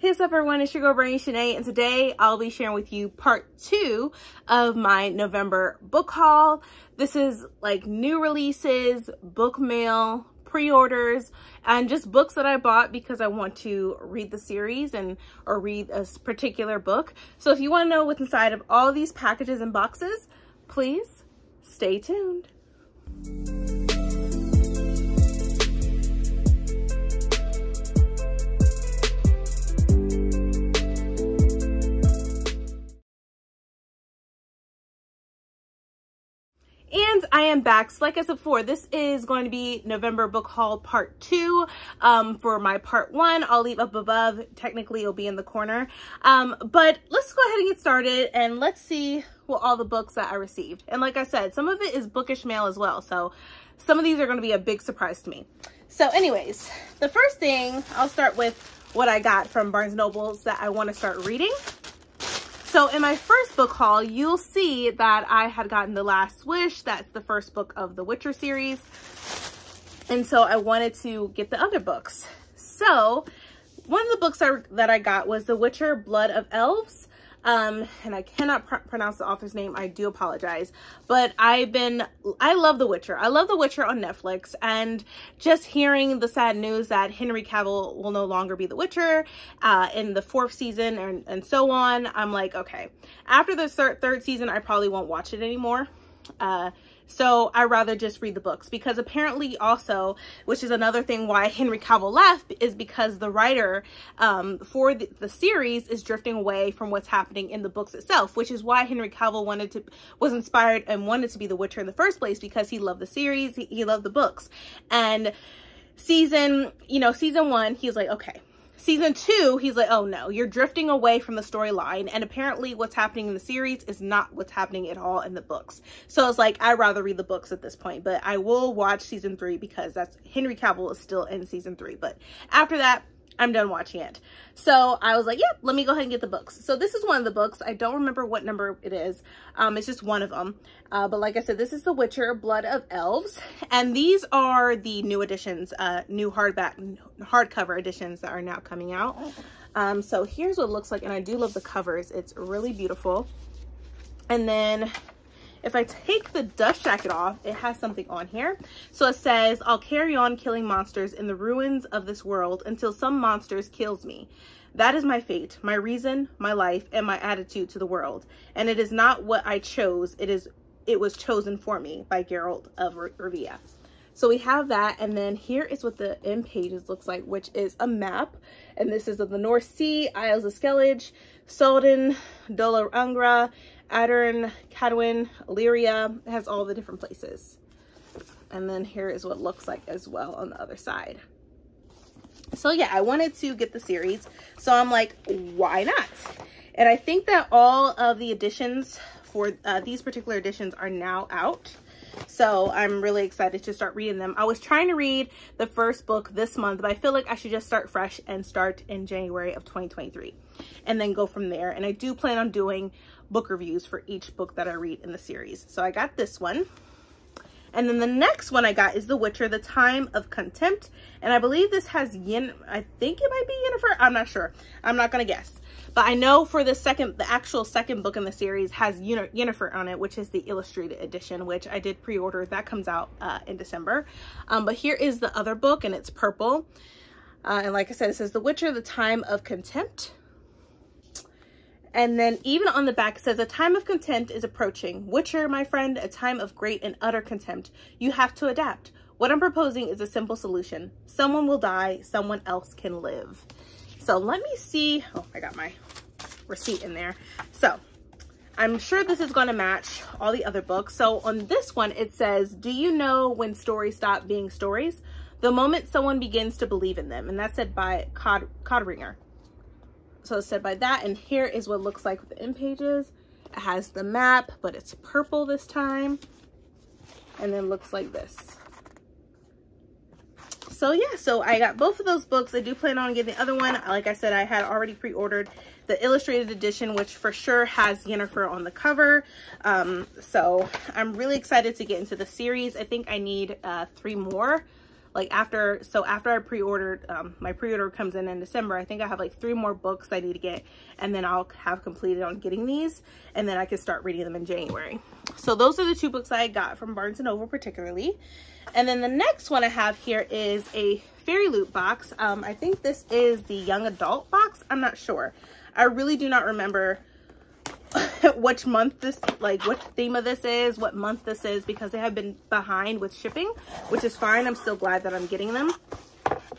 Hey, what's up everyone, it's your girl Brandie Shanae, and today I'll be sharing with you part two of my November book haul. This is like new releases, book mail, pre-orders, and just books that I bought because I want to read the series and or read a particular book. So if you want to know what's inside of all these packages and boxes, please stay tuned. And I am back. So like I said before, this is going to be November book haul part two. Um, for my part one, I'll leave up above. Technically, it'll be in the corner. Um, but let's go ahead and get started and let's see what all the books that I received. And like I said, some of it is bookish mail as well. So some of these are going to be a big surprise to me. So anyways, the first thing, I'll start with what I got from Barnes Nobles that I want to start reading. So in my first book haul, you'll see that I had gotten The Last Wish. That's the first book of the Witcher series. And so I wanted to get the other books. So one of the books I, that I got was The Witcher Blood of Elves. Um, and I cannot pr pronounce the author's name. I do apologize. But I've been, I love The Witcher. I love The Witcher on Netflix. And just hearing the sad news that Henry Cavill will no longer be The Witcher uh, in the fourth season and, and so on, I'm like, okay. After the third, third season, I probably won't watch it anymore. Uh, so I rather just read the books because apparently also, which is another thing why Henry Cavill left is because the writer um, for the, the, series is drifting away from what's happening in the books itself, which is why Henry Cavill wanted to, was inspired and wanted to be the Witcher in the first place because he loved the series, he, he loved the books. And season, you know, season one, he's like, okay, Season two, he's like, oh no, you're drifting away from the storyline. And apparently what's happening in the series is not what's happening at all in the books. So it's like, I'd rather read the books at this point, but I will watch season three because that's Henry Cavill is still in season three. But after that, I'm done watching it. So I was like, yeah, let me go ahead and get the books. So this is one of the books. I don't remember what number it is. Um, it's just one of them. Uh, but like I said, this is The Witcher, Blood of Elves. And these are the new editions, uh, new hardback, hardcover editions that are now coming out. Um, so here's what it looks like. And I do love the covers. It's really beautiful. And then if I take the dust jacket off, it has something on here. So it says, I'll carry on killing monsters in the ruins of this world until some monsters kills me. That is my fate, my reason, my life, and my attitude to the world. And it is not what I chose, it is it was chosen for me by Geralt of Rivia. So we have that, and then here is what the end pages looks like, which is a map. And this is of the North Sea, Isles of Skellige, Solden, Dol Angra, Aedirn, Kaedwen, Illyria. Has all the different places. And then here is what looks like as well on the other side. So yeah, I wanted to get the series. So I'm like, why not? And I think that all of the editions for uh, these particular editions are now out. So I'm really excited to start reading them. I was trying to read the first book this month, but I feel like I should just start fresh and start in January of 2023 and then go from there. And I do plan on doing book reviews for each book that I read in the series. So I got this one. And then the next one I got is The Witcher, The Time of Contempt. And I believe this has Yin, I think it might be Yennefer. I'm not sure. I'm not going to guess. But I know for the second, the actual second book in the series has Yennefer on it, which is the illustrated edition, which I did pre-order. That comes out uh, in December. Um, but here is the other book and it's purple. Uh, and like I said, it says The Witcher, The Time of Contempt. And then even on the back, it says, a time of contempt is approaching. Witcher, my friend, a time of great and utter contempt. You have to adapt. What I'm proposing is a simple solution. Someone will die, someone else can live. So let me see. Oh, I got my receipt in there. So I'm sure this is going to match all the other books. So on this one, it says, do you know when stories stop being stories? The moment someone begins to believe in them. And that's said by Cod Codringher so said by that and here is what looks like with the end pages. It has the map but it's purple this time. And then looks like this. So yeah so i got both of those books. I do plan on getting the other one. Like i said i had already pre-ordered the illustrated edition which for sure has Yennefer on the cover. Um, so i'm really excited to get into the series. I think i need uh, three more like after so after i pre-ordered um, my pre-order comes in in december i think i have like three more books i need to get and then i'll have completed on getting these and then i can start reading them in january. So those are the two books i got from barnes and noble particularly. And then the next one i have here is a fairy loot box. Um, i think this is the young adult box. I'm not sure. I really do not remember which month this like what theme of this is what month this is because they have been behind with shipping which is fine. I'm still glad that i'm getting them.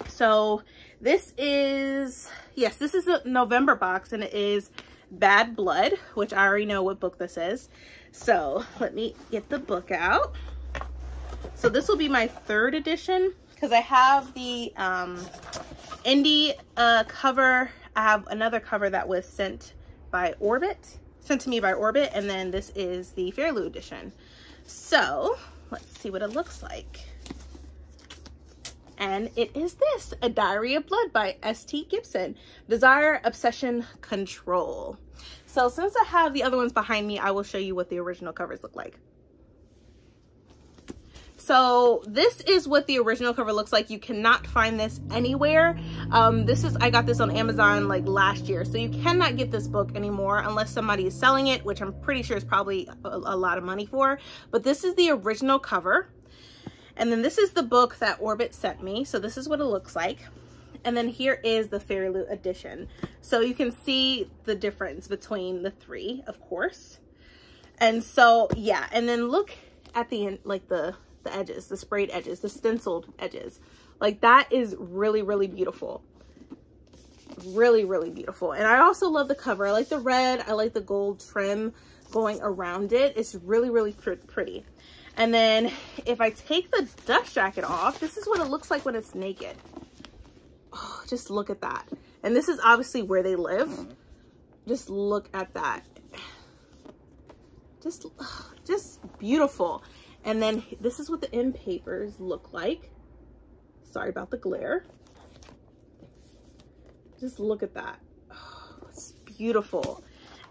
So this is yes this is a november box and it is bad blood which i already know what book this is. So let me get the book out. So this will be my third edition because i have the um indie uh cover. I have another cover that was sent by orbit sent to me by Orbit, and then this is the Fairy edition. So let's see what it looks like. And it is this, A Dowry of Blood by S.T. Gibson, Desire, Obsession, Control. So since I have the other ones behind me, I will show you what the original covers look like. So this is what the original cover looks like. You cannot find this anywhere. Um, this is, I got this on Amazon like last year. So you cannot get this book anymore unless somebody is selling it, which I'm pretty sure is probably a, a lot of money for. But this is the original cover. And then this is the book that Orbit sent me. So this is what it looks like. And then here is the Fairy Loot edition. So you can see the difference between the three, of course. And so, yeah. And then look at the like the the edges, the sprayed edges, the stenciled edges. Like that is really, really beautiful. Really, really beautiful. And I also love the cover. I like the red. I like the gold trim going around it. It's really, really pr pretty. And then if I take the dust jacket off, this is what it looks like when it's naked. Oh, just look at that. And this is obviously where they live. Just look at that. Just, just beautiful. And then this is what the end papers look like. Sorry about the glare. Just look at that. Oh, it's beautiful.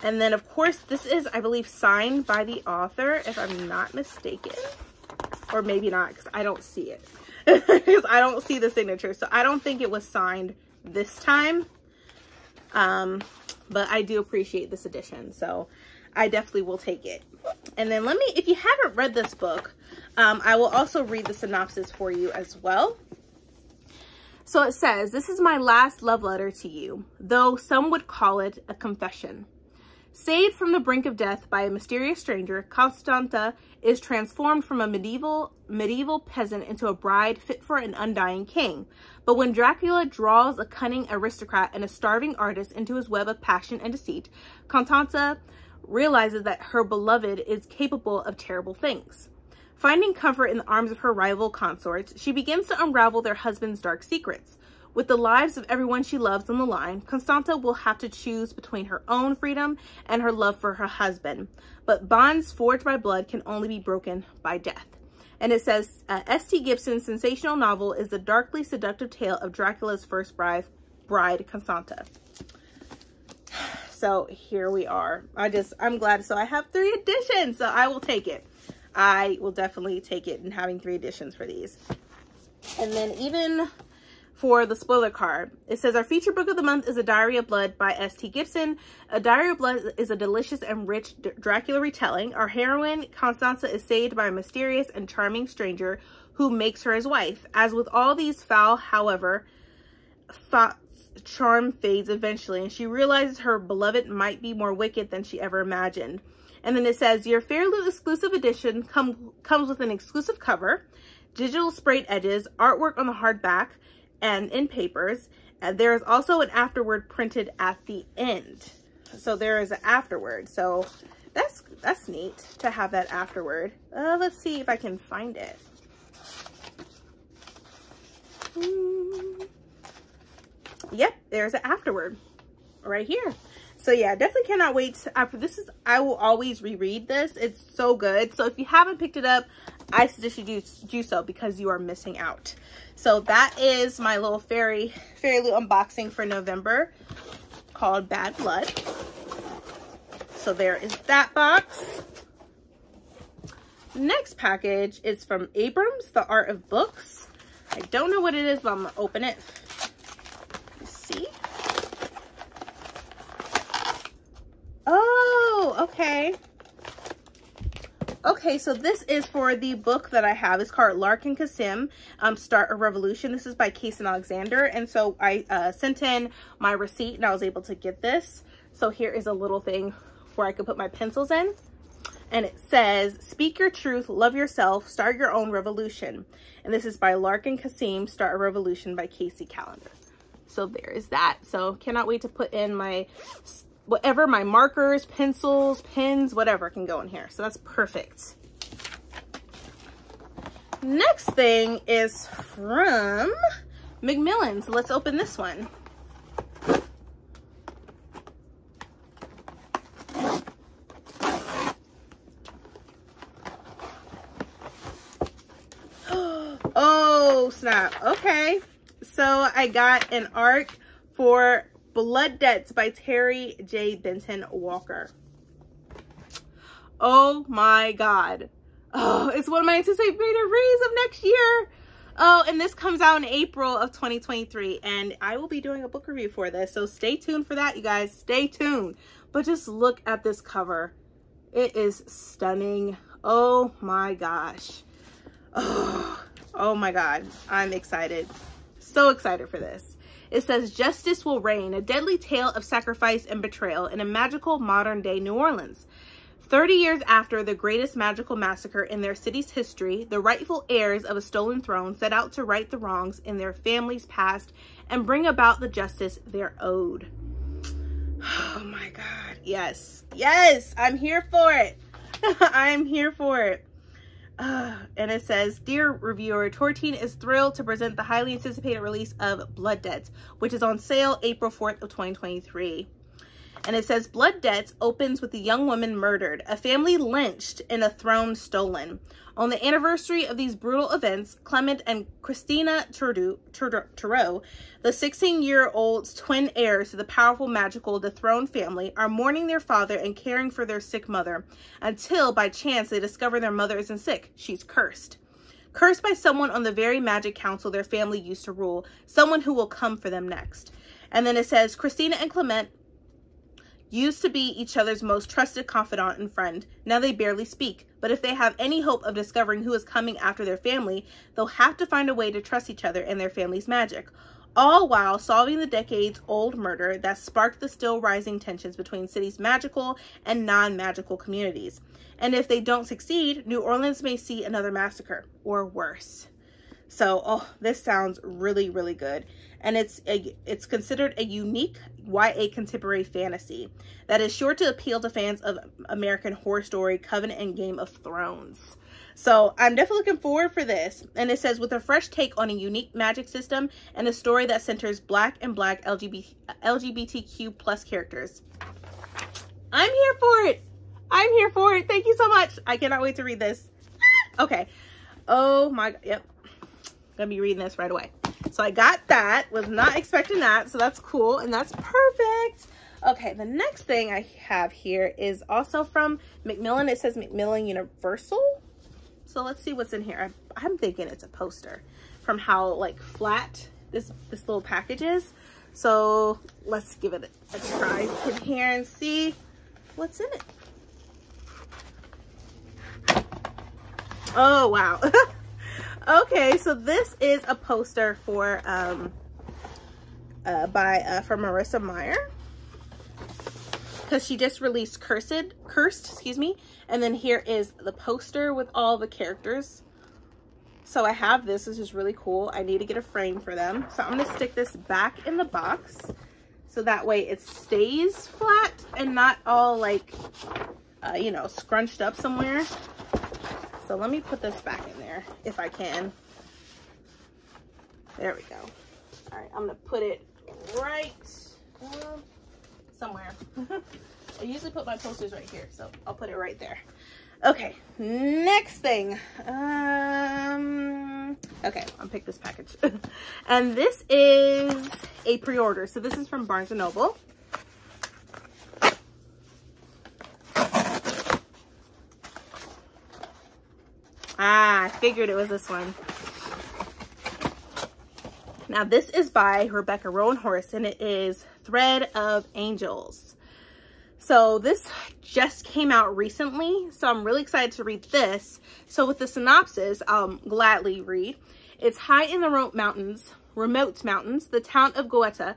And then of course, this is, I believe, signed by the author, if I'm not mistaken. Or maybe not, because I don't see it. Because I don't see the signature. So I don't think it was signed this time. Um, but I do appreciate this edition. So I definitely will take it. And then let me, if you haven't read this book, um, I will also read the synopsis for you as well. So it says, this is my last love letter to you, though some would call it a confession. Saved from the brink of death by a mysterious stranger, Constanta is transformed from a medieval medieval peasant into a bride fit for an undying king. But when Dracula draws a cunning aristocrat and a starving artist into his web of passion and deceit, Constanta realizes that her beloved is capable of terrible things. Finding comfort in the arms of her rival consorts, she begins to unravel their husband's dark secrets. With the lives of everyone she loves on the line, Constanta will have to choose between her own freedom and her love for her husband. But bonds forged by blood can only be broken by death. And it says, uh, S.T. Gibson's sensational novel is the darkly seductive tale of Dracula's first bride, bride Constanta so here we are. I just i'm glad. So i have three editions so i will take it. I will definitely take it and having three editions for these. And then even for the spoiler card it says our feature book of the month is a dowry of blood by st gibson. A dowry of blood is a delicious and rich dracula retelling. Our heroine constanta is saved by a mysterious and charming stranger who makes her his wife. As with all these foul however charm fades eventually and she realizes her beloved might be more wicked than she ever imagined. And then it says, your Fairy exclusive edition come, comes with an exclusive cover, digital sprayed edges, artwork on the hardback, and in papers. And there is also an afterword printed at the end. So there is an afterword. So that's that's neat to have that afterward. Uh, let's see if I can find it. Hmm yep, there's an afterward right here. So yeah, definitely cannot wait. After this is, I will always reread this. It's so good. So if you haven't picked it up, I suggest you do, do so because you are missing out. So that is my little fairy, fairy loot unboxing for November called Bad Blood. So there is that box. Next package is from Abrams, The Art of Books. I don't know what it is, but I'm gonna open it. Let's see. Oh, okay. Okay, so this is for the book that I have. It's called Lark and Kasim, um, Start a Revolution. This is by Kacen Callender. And so I uh, sent in my receipt and I was able to get this. So here is a little thing where I could put my pencils in. And it says, speak your truth, love yourself, start your own revolution. And this is by Lark and Kasim, Start a Revolution by Kacen Callender. So there is that. So cannot wait to put in my whatever, my markers, pencils, pens, whatever can go in here. So that's perfect. Next thing is from Macmillan. So let's open this one. oh, snap. Okay. So I got an arc for Blood Debts by Terry J. Benton Walker. Oh my God. Oh, it's one of my anticipated reads of next year. Oh, and this comes out in April of 2023, and I will be doing a book review for this, so stay tuned for that, you guys. Stay tuned. But just look at this cover. It is stunning. Oh my gosh. Oh, oh my God. I'm excited. So excited for this. It says, Justice will reign, a deadly tale of sacrifice and betrayal in a magical modern day New Orleans. 30 years after the greatest magical massacre in their city's history, the rightful heirs of a stolen throne set out to right the wrongs in their family's past and bring about the justice they're owed. Oh my God. Yes. Yes. I'm here for it. I'm here for it. Uh, and it says, Dear reviewer, Tor Teen is thrilled to present the highly anticipated release of Blood Debts, which is on sale April 4th of 2023. And it says, Blood Debts opens with a young woman murdered, a family lynched, and a throne stolen. On the anniversary of these brutal events, Clement and Christina Trudeau, the 16-year-old's twin heirs to the powerful, magical, dethroned family, are mourning their father and caring for their sick mother, until by chance they discover their mother isn't sick. She's cursed. Cursed by someone on the very magic council their family used to rule, someone who will come for them next. And then it says, Christina and Clement used to be each other's most trusted confidant and friend. Now they barely speak, but if they have any hope of discovering who is coming after their family, they'll have to find a way to trust each other and their family's magic, all while solving the decades-old murder that sparked the still rising tensions between city's magical and non-magical communities. And if they don't succeed, New Orleans may see another massacre, or worse. So, oh, this sounds really, really good and it's a, it's considered a unique YA contemporary fantasy that is sure to appeal to fans of American Horror Story, Covenant, and Game of Thrones. So I'm definitely looking forward for this. And it says, with a fresh take on a unique magic system and a story that centers black and black LGBT, LGBTQ plus characters. I'm here for it. I'm here for it. Thank you so much. I cannot wait to read this. okay. Oh my, yep. Gonna be reading this right away. So I got that, was not expecting that. So that's cool and that's perfect. Okay, the next thing I have here is also from Macmillan. It says Macmillan Universal. So let's see what's in here. I'm thinking it's a poster from how like flat this, this little package is. So let's give it a try in here and see what's in it. Oh, wow. Okay, so this is a poster for um uh by uh for Marissa Meyer. Because she just released Cursed, Cursed, excuse me. And then here is the poster with all the characters. So I have this. This is really cool. I need to get a frame for them. So I'm to stick this back in the box. So that way it stays flat and not all like, uh, you know, scrunched up somewhere. So let me put this back in there if I can. There we go. All right, I'm gonna put it right um, somewhere. I usually put my posters right here, so I'll put it right there. Okay, next thing. Um, okay, I'll pick this package. and this is a pre-order. So this is from Barnes & Noble. Ah, I figured it was this one. Now this is by Rebecca Roanhorse and it is Tread of Angels. So this just came out recently, so I'm really excited to read this. So with the synopsis, I'll gladly read. It's high in the remote mountains, remote mountains, the town of Goetia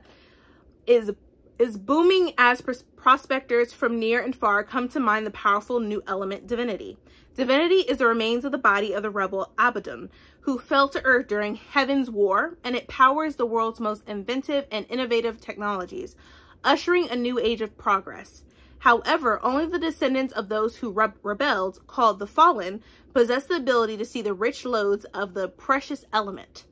is is booming as prospectors from near and far come to mine the powerful new element divinity. Divinity is the remains of the body of the rebel Abaddon, who fell to earth during Heaven's War, and it powers the world's most inventive and innovative technologies, ushering a new age of progress. However, only the descendants of those who re rebelled, called the Fallen, possess the ability to see the rich lodes of the precious element.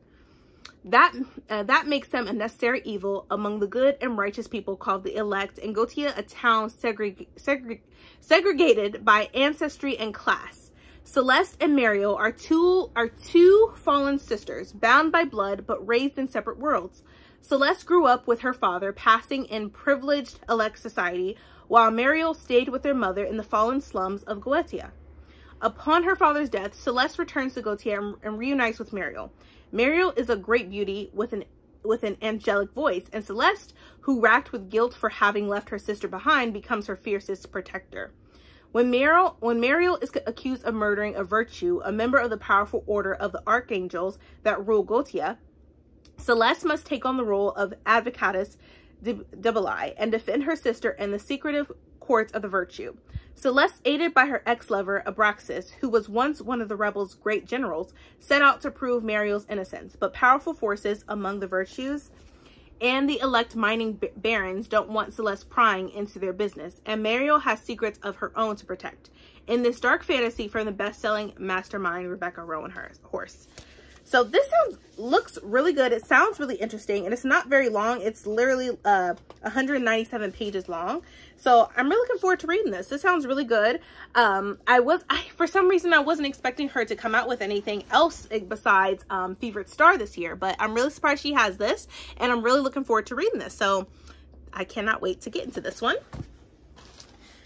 That, uh, that makes them a necessary evil among the good and righteous people called the elect, and Goetia a town segreg segreg segregated by ancestry and class. Celeste and Mariel are two, are two fallen sisters, bound by blood but raised in separate worlds. Celeste grew up with her father, passing in privileged elect society, while Mariel stayed with their mother in the fallen slums of Goetia. Upon her father's death, Celeste returns to Goetia and, reunites with Mariel. Mariel is a great beauty with an with an angelic voice, and Celeste, who racked with guilt for having left her sister behind, becomes her fiercest protector. When Mariel, when Mariel is accused of murdering a virtue, a member of the powerful order of the archangels that rule Goetia, Celeste must take on the role of advocatus diaboli and defend her sister and the secretive courts of the virtue. Celeste, aided by her ex-lover Abraxas, who was once one of the rebels' great generals, set out to prove Mariel's innocence, but powerful forces among the virtues and the elect mining barons don't want Celeste prying into their business, and Mariel has secrets of her own to protect. In this dark fantasy from the best-selling mastermind Rebecca Rowan Horse. So this sounds looks really good. It sounds really interesting and it's not very long. It's literally uh, 197 pages long. So I'm really looking forward to reading this. This sounds really good. Um, I was, I, for some reason, I wasn't expecting her to come out with anything else besides um, Fevered Star this year, but I'm really surprised she has this and I'm really looking forward to reading this. So I cannot wait to get into this one.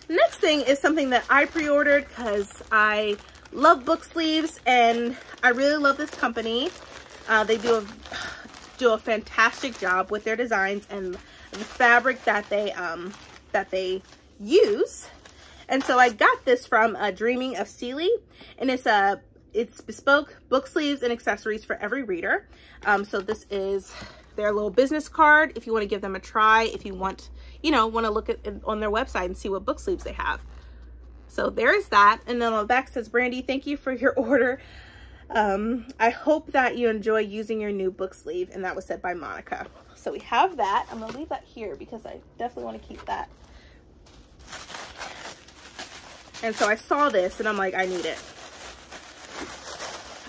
Next thing is something that I pre-ordered because I love book sleeves and I really love this company. Uh, they do a, do a fantastic job with their designs and the fabric that they, um, that they use. And so I got this from uh, Dreaming of Sealy and it's a, it's bespoke book sleeves and accessories for every reader. Um, so this is their little business card if you want to give them a try, if you want, you know, want to look at on their website and see what book sleeves they have. So there's that. And then on back says, Brandie, thank you for your order. Um, I hope that you enjoy using your new book sleeve. And that was said by Monica. So we have that. I'm going to leave that here because I definitely want to keep that. And so I saw this and I'm like, I need it.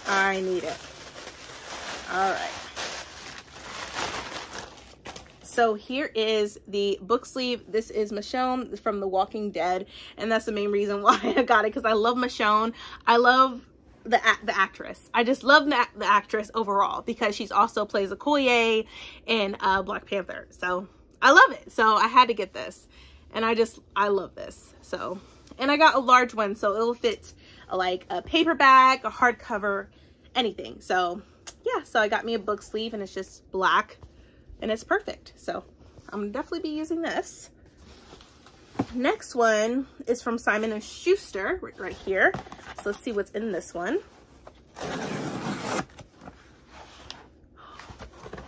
I need it. All right. So here is the book sleeve. This is Michonne from The Walking Dead. And that's the main reason why I got it because I love Michonne. I love the the actress. I just love the, the actress overall because she's also plays Okoye in uh, Black Panther. So I love it. So I had to get this. And I just, I love this. So, and I got a large one so it'll fit like a paperback, a hardcover, anything. So yeah, so I got me a book sleeve and it's just black and it's perfect. So I'm definitely be using this. Next one is from Simon & Schuster, right here. So let's see what's in this one.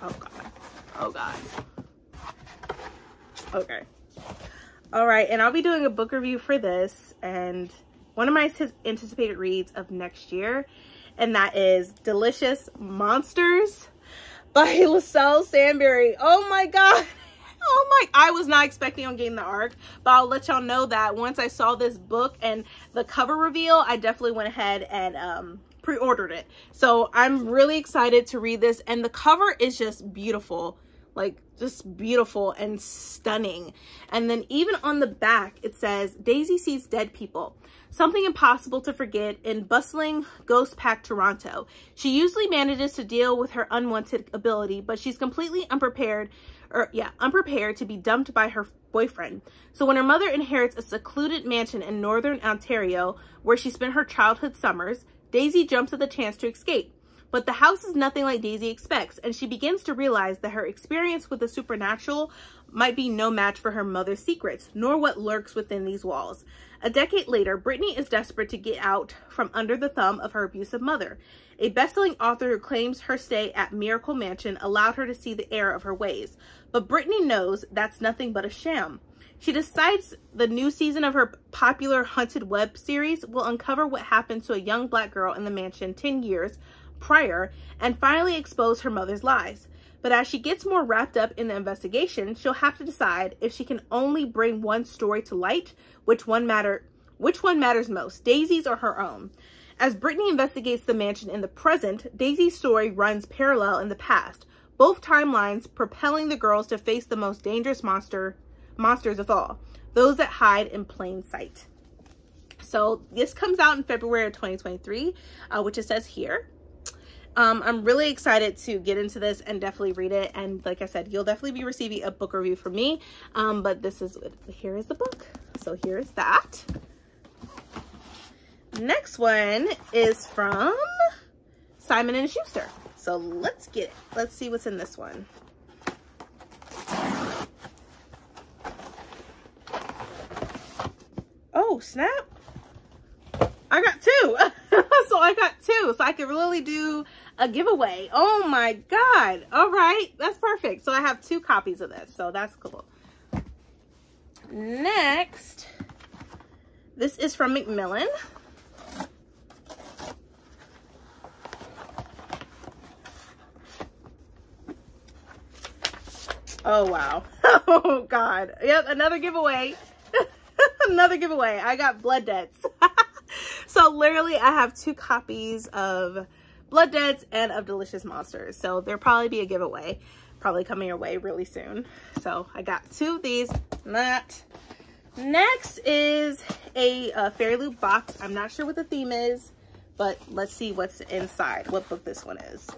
Oh God, oh God. Okay. All right, and I'll be doing a book review for this and one of my anticipated reads of next year, and that is Delicious Monsters by Liselle Sambury. Oh my God. Oh my, I was not expecting on getting the arc, but I'll let y'all know that once I saw this book and the cover reveal, I definitely went ahead and um, pre-ordered it. So I'm really excited to read this and the cover is just beautiful. Like just beautiful and stunning. And then even on the back, it says, Daisy sees dead people. Something impossible to forget in bustling ghost-packed Toronto. She usually manages to deal with her unwanted ability, but she's completely unprepared, or yeah, unprepared to be dumped by her boyfriend. So when her mother inherits a secluded mansion in Northern Ontario, where she spent her childhood summers, Daisy jumps at the chance to escape. But the house is nothing like Daisy expects, and she begins to realize that her experience with the supernatural might be no match for her mother's secrets, nor what lurks within these walls. A decade later, Brittany is desperate to get out from under the thumb of her abusive mother. A best-selling author who claims her stay at Miracle Mansion allowed her to see the error of her ways. But Brittany knows that's nothing but a sham. She decides the new season of her popular Haunted Web series will uncover what happened to a young black girl in the mansion 10 years prior and finally expose her mother's lies. But as she gets more wrapped up in the investigation, she'll have to decide if she can only bring one story to light, which one matter which one matters most, Daisy's or her own. As Brittany investigates the mansion in the present, Daisy's story runs parallel in the past, both timelines propelling the girls to face the most dangerous monster monsters of all, those that hide in plain sight. So this comes out in February of 2023, uh, which it says here. Um, I'm really excited to get into this and definitely read it. And like I said, you'll definitely be receiving a book review from me. Um, but this is, here is the book. So here's that. Next one is from Simon & Schuster. So let's get it. Let's see what's in this one. Oh, snap. I got two. so I got two. So I could really do a giveaway. Oh my God. All right. That's perfect. So I have two copies of this. So that's cool. Next, this is from Macmillan. Oh, wow. Oh, God. Yep, another giveaway. another giveaway. I got Blood Debts. So literally I have two copies of Blood Debts and of Delicious Monsters. So there'll probably be a giveaway probably coming your way really soon. So I got two of these. That. Next is a, a Fairy Loot box. I'm not sure what the theme is, but let's see what's inside, what book this one is.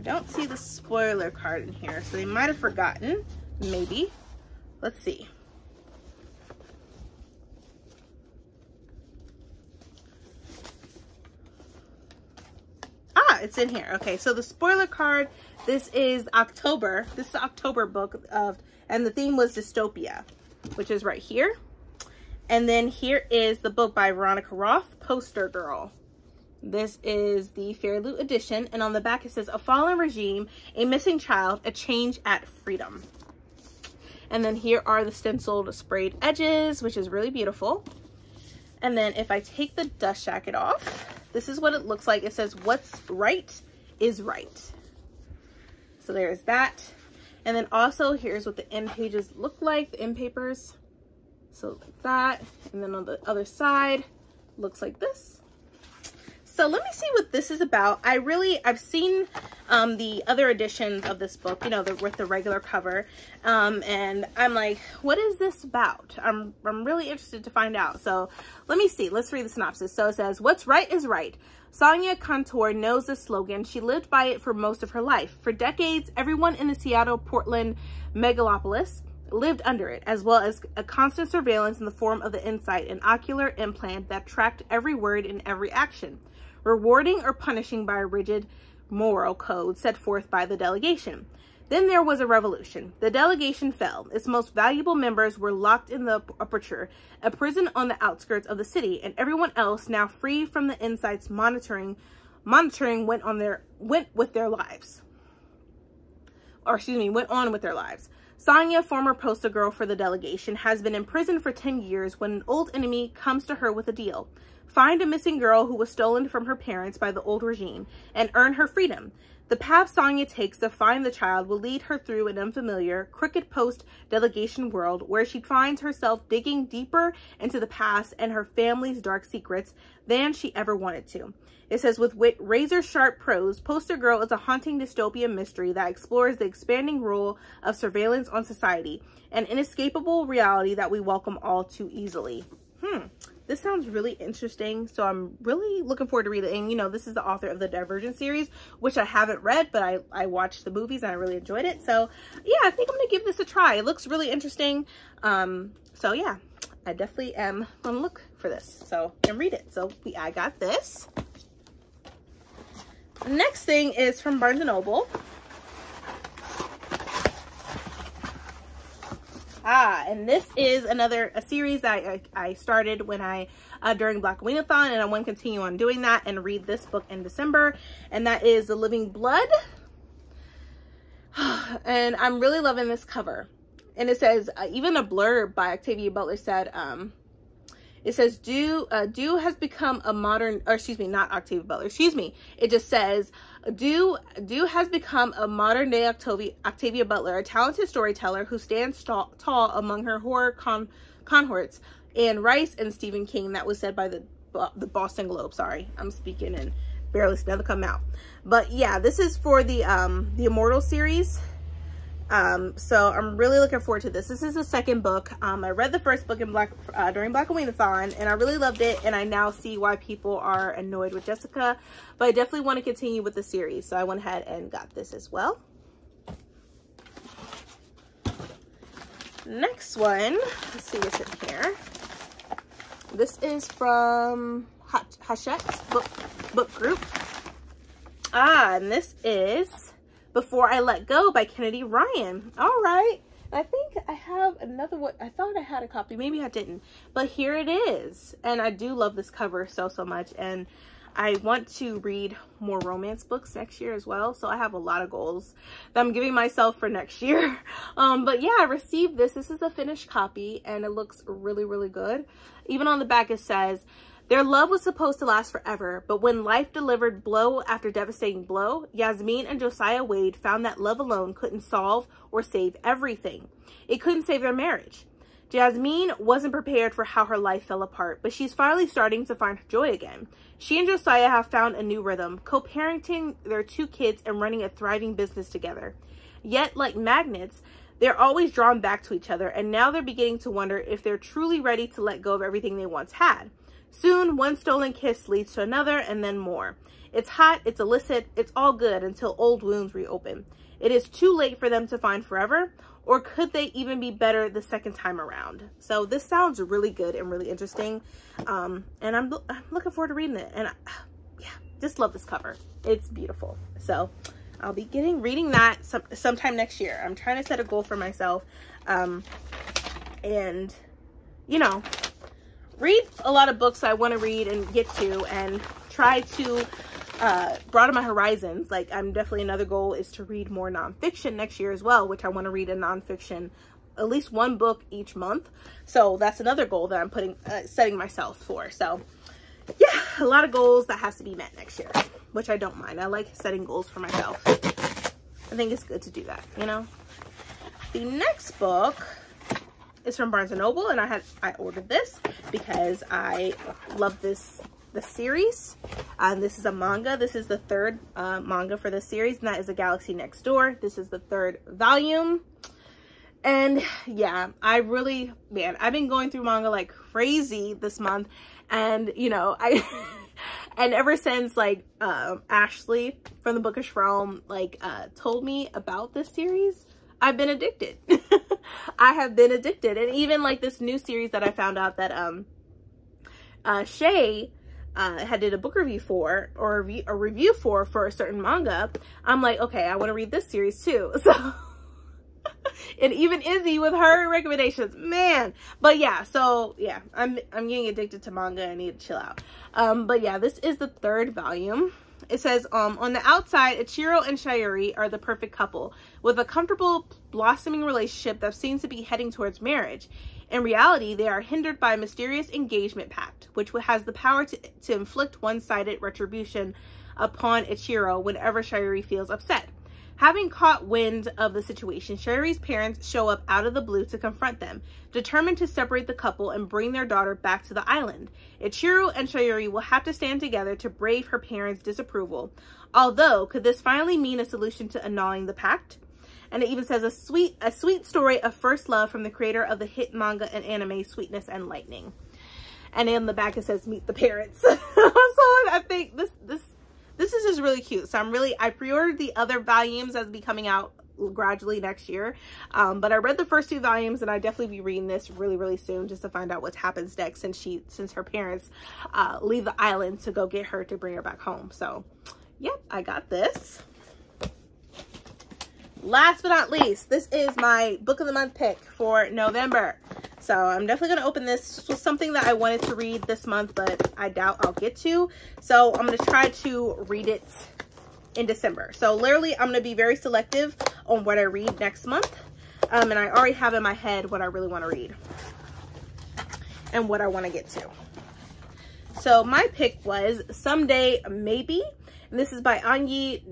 Don't see the spoiler card in here, so they might have forgotten. Maybe. Let's see. Ah, it's in here. Okay, so the spoiler card, this is October. This is October book of, and the theme was dystopia, which is right here. And then here is the book by Veronica Roth, Poster Girl. This is the Loot edition, and on the back it says, A Fallen Regime, A Missing Child, A Change at Freedom. And then here are the stenciled sprayed edges, which is really beautiful. And then if I take the dust jacket off, this is what it looks like. It says, what's right is right. So there's that. And then also here's what the end pages look like, the end papers. So like that. And then on the other side, looks like this. So let me see what this is about. I really, I've seen um, the other editions of this book, you know, the, with the regular cover. Um, and I'm like, what is this about? I'm, I'm really interested to find out. So let me see. Let's read the synopsis. So it says, what's right is right. Sonia Cantor knows this slogan. She lived by it for most of her life. For decades, everyone in the Seattle-Portland megalopolis lived under it, as well as a constant surveillance in the form of the Insight, an ocular implant that tracked every word and every action rewarding or punishing by a rigid moral code set forth by the delegation. Then there was a revolution. The delegation fell. Its most valuable members were locked in the aperture, a prison on the outskirts of the city, and everyone else, now free from the Insight's monitoring, monitoring went on their went with their lives. Or excuse me, went on with their lives. Sonia, former poster girl for the delegation, has been in prison for 10 years when an old enemy comes to her with a deal. Find a missing girl who was stolen from her parents by the old regime and earn her freedom. The path Sonya takes to find the child will lead her through an unfamiliar, crooked post delegation world where she finds herself digging deeper into the past and her family's dark secrets than she ever wanted to. It says, with razor sharp prose, Poster Girl is a haunting dystopian mystery that explores the expanding role of surveillance on society, an inescapable reality that we welcome all too easily. Hmm. This sounds really interesting. So I'm really looking forward to reading. And, you know, this is the author of the Divergent series, which I haven't read, but I, I watched the movies and I really enjoyed it. So yeah, I think I'm going to give this a try. It looks really interesting. Um, so yeah, I definitely am going to look for this. So, and read it. So we, I got this. Next thing is from Barnes & Noble. Ah, and this is another a series that I, I started when I uh, during Black Weanathon, and I want to continue on doing that and read this book in December, and that is The Living Blood. and I'm really loving this cover. And it says, uh, even a blurb by Octavia Butler said, um, it says, "Due uh, Due has become a modern, or excuse me, not Octavia Butler. Excuse me. It just says, Due Due has become a modern day Octavia Octavia Butler, a talented storyteller who stands tall, among her horror con, cohorts, Anne Rice and Stephen King. That was said by the the Boston Globe. Sorry, I'm speaking and barely never come out. But yeah, this is for the um the Immortal series. Um, so I'm really looking forward to this. This is the second book. Um, I read the first book in Black uh, during Black Weanathon, and I really loved it. And I now see why people are annoyed with Jessica, but I definitely want to continue with the series. So I went ahead and got this as well. Next one, let's see what's in here. This is from Hachette's book book group. Ah, and this is before I Let Go by Kennedy Ryan. All right. I think I have another one. I thought I had a copy. Maybe I didn't. But here it is. And I do love this cover so, so much. And I want to read more romance books next year as well. So I have a lot of goals that I'm giving myself for next year. Um, but yeah, I received this. This is a finished copy and it looks really, really good. Even on the back it says, their love was supposed to last forever, but when life delivered blow after devastating blow, Yasmin and Josiah Wade found that love alone couldn't solve or save everything. It couldn't save their marriage. Jasmine wasn't prepared for how her life fell apart, but she's finally starting to find joy again. She and Josiah have found a new rhythm, co-parenting their two kids and running a thriving business together. Yet, like magnets, they're always drawn back to each other, and now they're beginning to wonder if they're truly ready to let go of everything they once had. Soon, one stolen kiss leads to another and then more. It's hot, it's illicit, it's all good until old wounds reopen. It is too late for them to find forever, or could they even be better the second time around? So this sounds really good and really interesting. Um, and I'm, I'm looking forward to reading it. And I, yeah, just love this cover. It's beautiful. So I'll be getting reading that some, sometime next year. I'm trying to set a goal for myself. Um, and, you know, read a lot of books I want to read and get to and try to uh, broaden my horizons. Like I'm definitely another goal is to read more nonfiction next year as well, which I want to read a nonfiction, at least one book each month. So that's another goal that I'm putting, uh, setting myself for. So yeah, a lot of goals that has to be met next year, which I don't mind. I like setting goals for myself. I think it's good to do that, you know? The next book is from Barnes & Noble and I had I ordered this because I love this the series. Um, this is a manga. This is the third uh, manga for the series and that is A Galaxy Next Door. This is the third volume. And yeah, I really, man, I've been going through manga like crazy this month. And, you know, I, and ever since like um, Ashley from the Bookish Realm like uh, told me about this series, I've been addicted. I have been addicted. And even like this new series that I found out that um uh Shay uh, had did a book review for or a, review, a review for for a certain manga, I'm like, okay, I want to read this series too. So and even Izzy with her recommendations, man. But yeah, so yeah, I'm I'm getting addicted to manga. I need to chill out. Um, but yeah, this is the third volume. It says, um, on the outside, Ichiro and Sayuri are the perfect couple, with a comfortable, blossoming relationship that seems to be heading towards marriage. In reality, they are hindered by a mysterious engagement pact, which has the power to, to inflict one-sided retribution upon Ichiro whenever Sayuri feels upset. Having caught wind of the situation, Sayuri's parents show up out of the blue to confront them, determined to separate the couple and bring their daughter back to the island. Ichiro and Sayuri will have to stand together to brave her parents' disapproval. Although, could this finally mean a solution to annulling the pact? And it even says a sweet, a sweet story of first love from the creator of the hit manga and anime Sweetness and Lightning. And in the back it says meet the parents. so I think this this this is just really cute. So I'm really I pre-ordered the other volumes as be coming out gradually next year. Um, but I read the first two volumes and I definitely be reading this really, really soon just to find out what happens next since she, since her parents uh, leave the island to go get her to bring her back home. So yep, I got this. Last but not least, this is my book of the month pick for November. So I'm definitely going to open this. This was something that I wanted to read this month, but I doubt I'll get to. So I'm going to try to read it in December. So literally, I'm going to be very selective on what I read next month. Um, and I already have in my head what I really want to read and what I want to get to. So my pick was Someday Maybe. This is by Anyi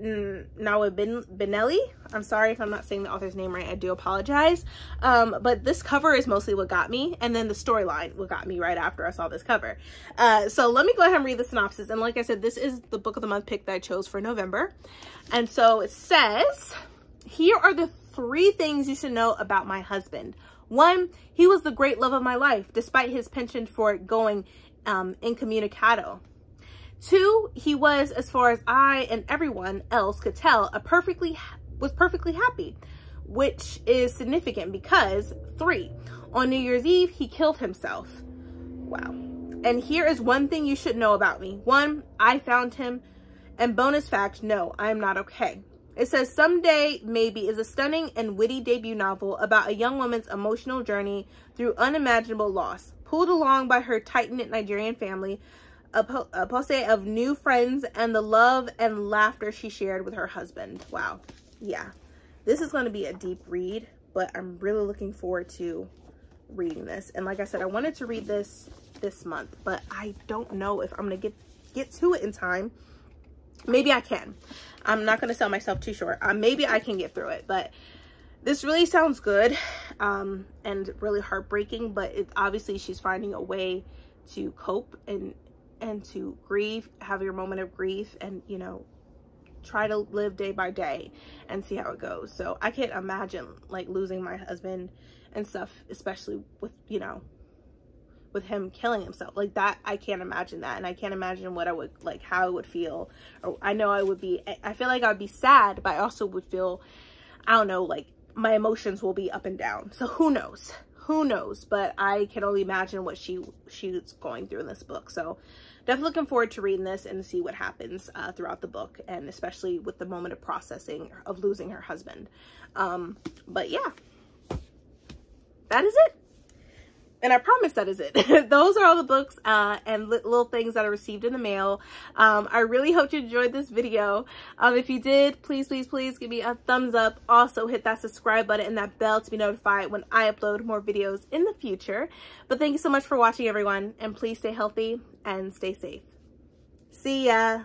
Nwabineli. I'm sorry if I'm not saying the author's name right. I do apologize. Um, but this cover is mostly what got me. And then the storyline what got me right after I saw this cover. Uh, so let me go ahead and read the synopsis. And like I said, this is the book of the month pick that I chose for November. And so it says, here are the three things you should know about my husband. One, he was the great love of my life, despite his penchant for going um, incommunicado. Two, he was, as far as I and everyone else could tell, a perfectly was perfectly happy, which is significant because three, on New Year's Eve, he killed himself. Wow. And here is one thing you should know about me. One, I found him. And bonus fact, no, I am not okay. It says Someday Maybe is a stunning and witty debut novel about a young woman's emotional journey through unimaginable loss. Pulled along by her tight-knit Nigerian family, a, po posse of new friends, and the love and laughter she shared with her husband. Wow. Yeah. This is going to be a deep read, but I'm really looking forward to reading this. And like I said, I wanted to read this this month, but I don't know if I'm going to get get to it in time. Maybe I can. I'm not going to sell myself too short. Uh, maybe I can get through it, but this really sounds good um, and really heartbreaking, but it, obviously she's finding a way to cope and and to grieve, have your moment of grief and, you know, try to live day by day and see how it goes. So I can't imagine like losing my husband and stuff, especially with, you know, with him killing himself. Like that i can't imagine that. And i can't imagine what i would like how i would feel. Or i know i would be i feel like i'd be sad but i also would feel i don't know like my emotions will be up and down. So who knows who knows but i can only imagine what she she's going through in this book. So definitely looking forward to reading this and see what happens uh, throughout the book and especially with the moment of processing of losing her husband. Um but yeah. That is it and I promise that is it. Those are all the books uh, and li little things that I received in the mail. Um, I really hope you enjoyed this video. Um, if you did, please, please, please give me a thumbs up. Also hit that subscribe button and that bell to be notified when I upload more videos in the future. But thank you so much for watching, everyone. And please stay healthy and stay safe. See ya.